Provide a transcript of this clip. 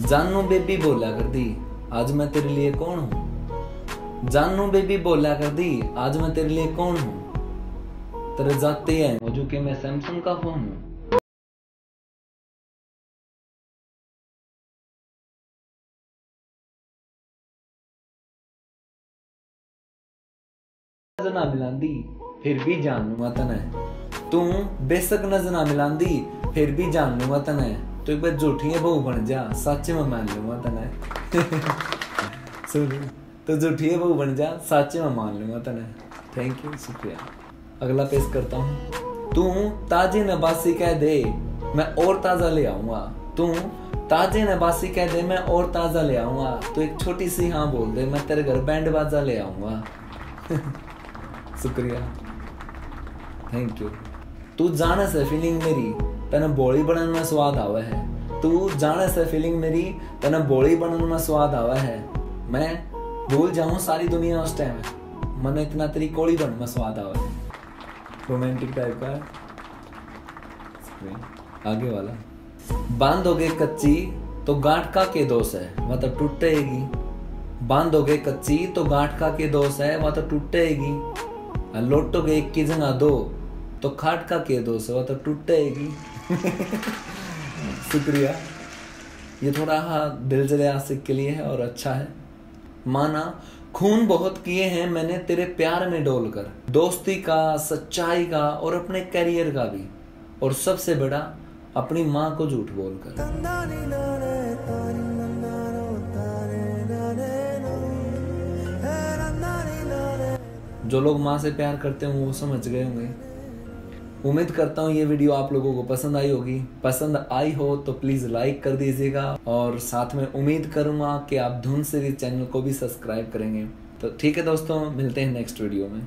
जानू बेबी बोला कर दी आज मैं तेरे लिए कौन हूँ? जानू बेबी बोला कर दी आज मैं तेरे लिए कौन हूँ? तेरे जाते हैं वो जो कि मैं सैमसंग का फ़ोन हूँ? ना मिलांदी, फिर भी जान लूँगा तने तू बेशक नज़र ना मिलांदी, फिर भी जान लूँगा तने तो एक बार झूठी बहू बन जा। सच में मान लूँगा तने सुन तो झूठी बहू बन जा। सच में मान लूँगा तने थैंक यू शुक्रिया। अगला पेश करता हूँ। तू ताजे नबासी कह दे, मैं और ताज़ा ले आऊँगा। तू ताजे नबासी कह दे, मैं और ताज़ा ले आऊँगा। तो एक छोटी सी हाँ बोल दे, मैं तेरे घर बैंड बाजा ले आऊँगा। शुक्रिया। थैंक यू तू जाने से फीलिंग मेरी बोली बनने में स्वाद आवा है। तू जाने से फीलिंग मेरी बोली बनने में स्वाद आवा है। मैं भूल जाऊँ सारी दुनिया उस टाइम मन इतना तेरी कोड़ी बनने में स्वाद आवा रोमांटिक टाइप का है। आगे वाला। बांधोगे कच्ची तो गांठ का के दोष है मतलब टूटेगी। बांधोगे कच्ची तो गांठ का के दोष है, वह तो टूटेगी। लोटोगे एक की जगह दो तो खाट का के दोष है, वह तो टूटेगी। शुक्रिया। ये थोड़ा हाँ दिल जले आशिक के लिए है और अच्छा है। माना, खून बहुत किए हैं मैंने तेरे प्यार में डोल कर दोस्ती का, सच्चाई का और अपने करियर का भी। और सबसे बड़ा, अपनी माँ को झूठ बोलकर। जो लोग माँ से प्यार करते होंगे, वो समझ गए होंगे। उम्मीद करता हूँ ये वीडियो आप लोगों को पसंद आई होगी। पसंद आई हो तो प्लीज़ लाइक कर दीजिएगा और साथ में उम्मीद करूँगा कि आप धुन से चैनल को भी सब्सक्राइब करेंगे। तो ठीक है दोस्तों, मिलते हैं नेक्स्ट वीडियो में।